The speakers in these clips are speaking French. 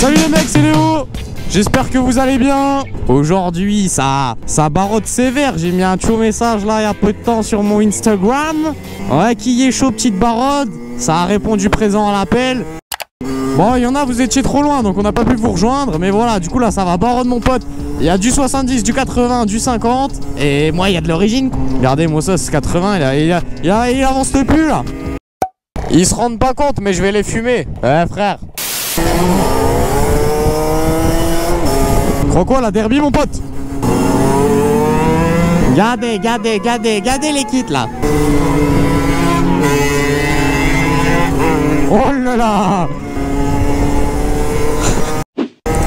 Salut les mecs, c'est Léo J'espère que vous allez bien Aujourd'hui, ça, ça barotte sévère. J'ai mis un chaud message là il y a peu de temps sur mon Instagram. Ouais, qui est chaud, petite barode Ça a répondu présent à l'appel. Bon, il y en a, vous étiez trop loin, donc on n'a pas pu vous rejoindre. Mais voilà, du coup là, ça va barode mon pote. Il y a du 70, du 80, du 50. Et moi, il y a de l'origine. Regardez, moi ça, c'est 80. Il, a, il, a, il, avance plus là. Ils se rendent pas compte, mais je vais les fumer. Ouais, frère. Crois quoi la derby mon pote Regardez, regardez, regardez, regardez les kits là Oh là là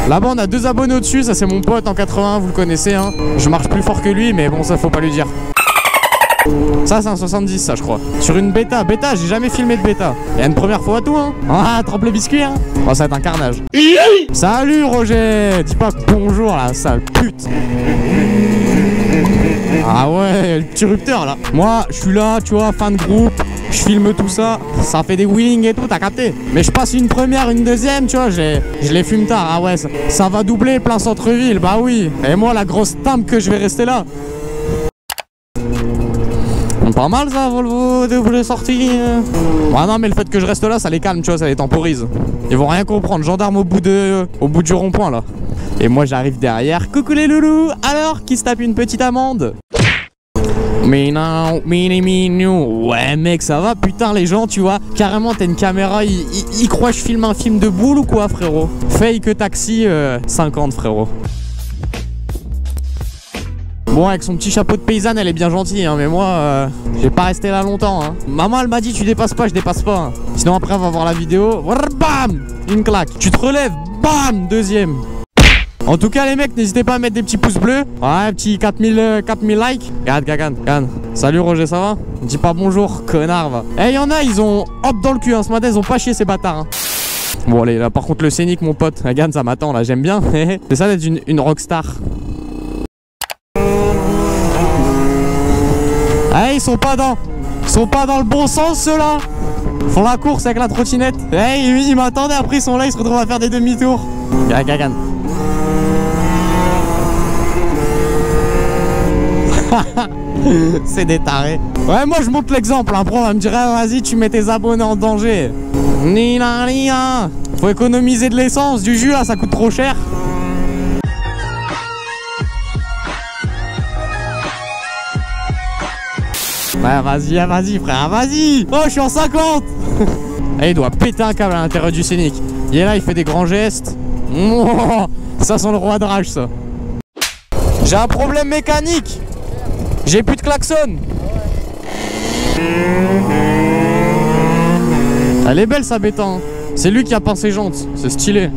Là-bas on a deux abonnés au-dessus, ça c'est mon pote en 80, vous le connaissez hein. Je marche plus fort que lui mais bon ça faut pas lui dire. Ça c'est un 70 ça je crois. Sur une bêta, bêta j'ai jamais filmé de bêta. A une première fois à tout hein. Ah trempe le biscuit hein. Oh ça va être un carnage. Salut Roger. Dis pas bonjour là sale pute. Ah ouais le petit rupteur là. Moi je suis là tu vois fin de groupe. Je filme tout ça, ça fait des wheelings et tout, t'as capté. Mais je passe une première, une deuxième, tu vois, je les fume tard, ah ouais, ça, ça va doubler plein centre-ville, bah oui. Et moi la grosse tame que je vais rester là pas mal ça, Volvo double sortie. Ouais, non, mais le fait que je reste là, ça les calme, tu vois, ça les temporise. Ils vont rien comprendre. Gendarme au bout, de, au bout du rond-point là. Et moi, j'arrive derrière. Coucou les loulous Alors, qui se tape une petite amende? Mais non, mini mignon. Ouais, mec, ça va, putain, les gens, tu vois. Carrément, t'as une caméra, ils, croient que je filme un film de boule ou quoi, frérot? Fake taxi, 50, frérot. Bon, avec son petit chapeau de paysanne, elle est bien gentille, hein, mais moi, euh, j'ai pas resté là longtemps. Hein. Maman, elle m'a dit, tu dépasses pas, je dépasse pas. Hein. Sinon, après, on va voir la vidéo. Bam Une claque. Tu te relèves. Bam Deuxième. En tout cas, les mecs, n'hésitez pas à mettre des petits pouces bleus. Ouais, petit 4000, 4000 euh, likes. Regarde, regarde, regarde. Salut Roger, ça va? Dis pas bonjour, connard, va. Eh, y en a, ils ont hop dans le cul, hein, ce matin, ils ont pas chié ces bâtards. Hein. Bon, allez, là, par contre, le scénic, mon pote. Regarde, ça m'attend, là, j'aime bien. C'est ça d'être une, une rockstar. Eh, ils sont pas dans. Ils sont pas dans le bon sens ceux-là Ils font la course avec la trottinette. Eh, ils, ils m'attendaient, après ils sont là, ils se retrouvent à faire des demi-tours. Gagan. C'est des tarés. Ouais, moi je montre l'exemple. Après, on va me dire, ah, vas-y, tu mets tes abonnés en danger. Ni la Faut économiser de l'essence, du jus là, ça coûte trop cher. Ouais, vas-y, ah, vas-y, frère, vas-y Oh, je suis en 50 Et il doit péter un câble à l'intérieur du scénic. Il est là, il fait des grands gestes. ça sent le roi de rage, ça. J'ai un problème mécanique J'ai plus de klaxon Elle est belle, sa bêta. Hein. C'est lui qui a peint ses jantes. C'est stylé.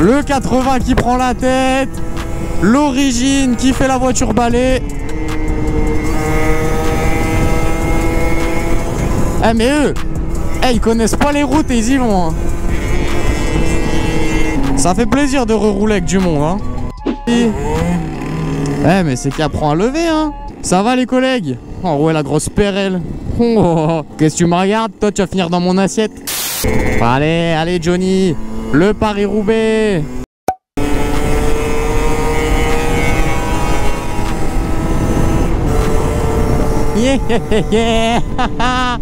Le 80 qui prend la tête. L'origine qui fait la voiture balai. Eh mais eux, eh, ils connaissent pas les routes et ils y vont. Hein. Ça fait plaisir de rerouler avec du monde. Hein. Eh mais c'est qui apprend à lever hein. Ça va les collègues? Oh ouais la grosse perelle. Oh, Qu'est-ce que tu me regardes? Toi tu vas finir dans mon assiette. Allez, allez Johnny le Paris-Roubaix. Yeah,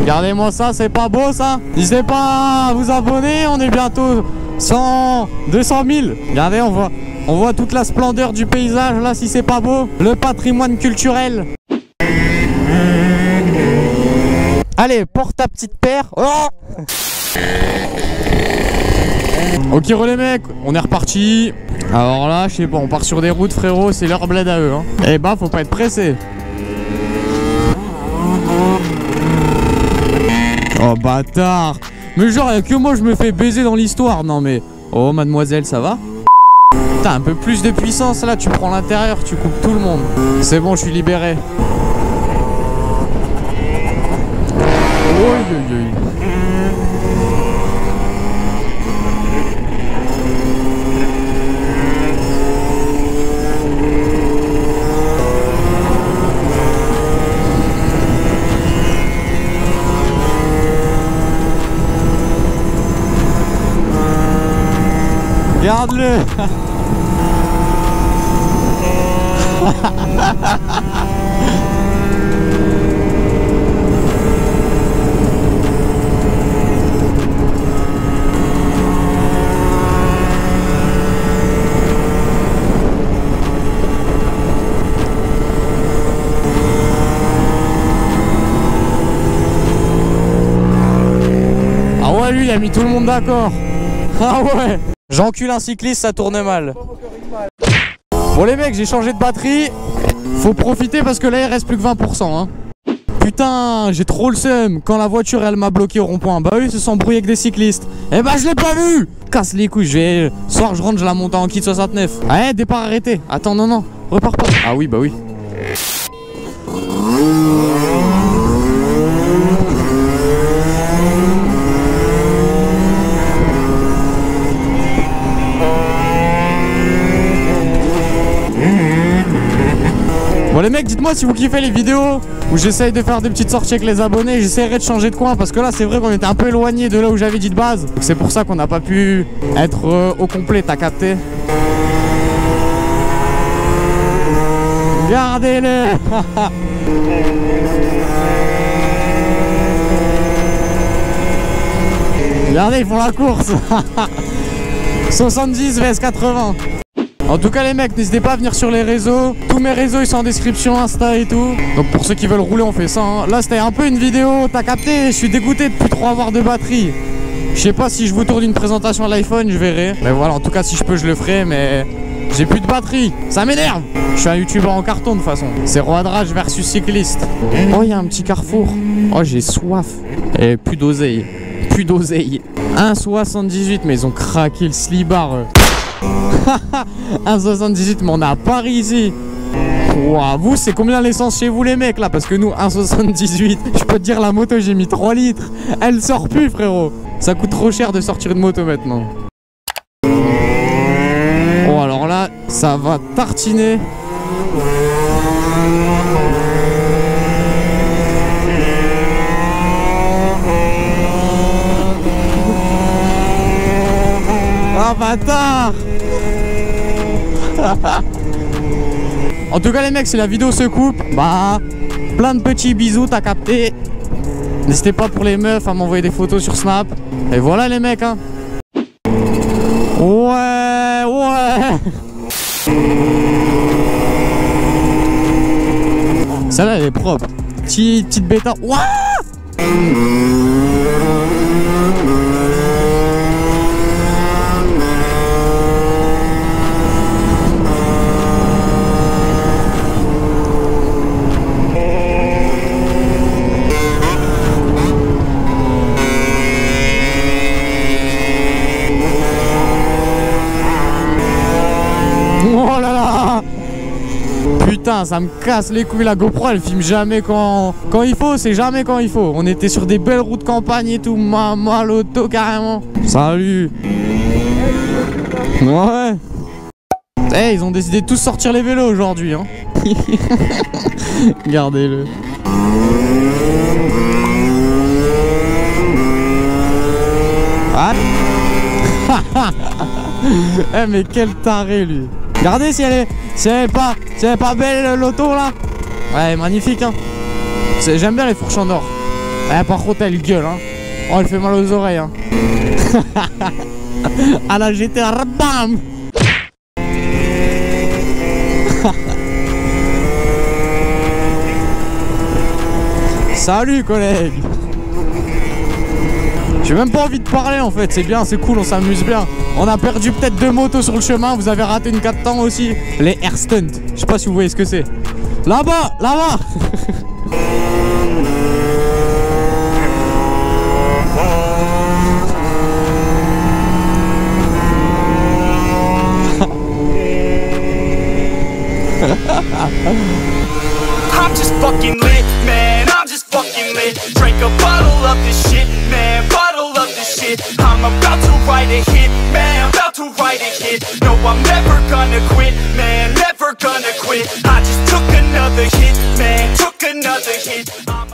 Regardez-moi ça, c'est pas beau ça. N'hésitez pas à vous abonner, on est bientôt 100, 200 000 Regardez, on voit, on voit toute la splendeur du paysage là, si c'est pas beau. Le patrimoine culturel Allez, porte ta petite paire. Oh ok, relais mec, on est reparti. Alors là, je sais pas, on part sur des routes, frérot, c'est leur bled à eux. Hein. Eh bah, faut pas être pressé. Oh bâtard Mais genre, y'a que moi je me fais baiser dans l'histoire. Non mais... Oh mademoiselle, ça va? T'as un peu plus de puissance là, tu prends l'intérieur, tu coupes tout le monde. C'est bon, je suis libéré. ui, ui. Gardner! A mis tout le monde d'accord. Ah ouais. J'encule un cycliste, ça tourne mal. Bon les mecs, j'ai changé de batterie. Faut profiter parce que là, il reste plus que 20%. Hein. Putain, j'ai trop le seum. Quand la voiture, elle m'a bloqué au rond-point. Bah oui, ils se sont brouillés avec des cyclistes. Eh bah, je l'ai pas vu. Casse les couilles, je vais... Soir, je rentre, je la monte en kit 69. Ah, départ arrêté. Attends, non, non. Repars pas. Ah oui, bah oui. Les mecs, dites-moi si vous kiffez les vidéos où j'essaye de faire des petites sorties avec les abonnés. J'essaierai de changer de coin parce que là, c'est vrai qu'on était un peu éloigné de là où j'avais dit de base. C'est pour ça qu'on n'a pas pu être euh, au complet, t'as capté Regardez-le Regardez, ils font la course 70 vs 80 en tout cas les mecs, n'hésitez pas à venir sur les réseaux. Tous mes réseaux ils sont en description, Insta et tout. Donc pour ceux qui veulent rouler, on fait ça. hein. Là c'était un peu une vidéo, t'as capté, je suis dégoûté de plus trop avoir de batterie. Je sais pas si je vous tourne une présentation à l'iPhone, je verrai. Mais voilà, en tout cas si je peux je le ferai, mais j'ai plus de batterie. Ça m'énerve. Je suis un youtubeur en carton de façon. C'est Roadrage versus cycliste. Oh, il y a un petit carrefour. Oh, j'ai soif. Et plus d'oseille. Plus d'oseille. 1,78, mais ils ont craqué le slibar. eux. 1,78 mais on est à Paris ici. Ouah, vous c'est combien l'essence chez vous les mecs là? Parce que nous 1,78 Je peux te dire la moto j'ai mis 3 litres. Elle sort plus frérot. Ça coûte trop cher de sortir une moto maintenant. Oh alors là ça va tartiner Ah bâtard En tout cas les mecs si la vidéo se coupe Bah plein de petits bisous t'as capté. N'hésitez pas pour les meufs à m'envoyer des photos sur Snap. Et voilà les mecs hein. Ouais ouais. Celle-là elle est propre. Petite, petite bêta. Ouah Oh là là Putain, ça me casse les couilles la GoPro, elle filme jamais quand, il faut, c'est jamais quand il faut. On était sur des belles routes campagne et tout, maman l'auto carrément. Salut Ouais Eh, ils ont décidé de tous sortir les vélos aujourd'hui, hein. Regardez-le. Ah Eh mais quel taré lui Regardez si elle est si elle est pas si elle est pas belle l'auto là. Ouais magnifique hein. J'aime bien les fourches en or Eh par contre elle gueule hein. Oh elle fait mal aux oreilles hein. À la GTA bam. Salut collègue. J'ai même pas envie de parler en fait, c'est bien, c'est cool, on s'amuse bien. On a perdu peut-être deux motos sur le chemin, vous avez raté une 4 temps aussi. Les air stunt, je sais pas si vous voyez ce que c'est. Là-bas, là-bas I'm just fucking lit, man. I'm just fucking lit. Drink a bottle of this shit, man. Bottle of this shit. I'm about to write a hit, man. About to write a hit. No, I'm never gonna quit, man. Never gonna quit. I just took another hit, man. Took another hit. I'm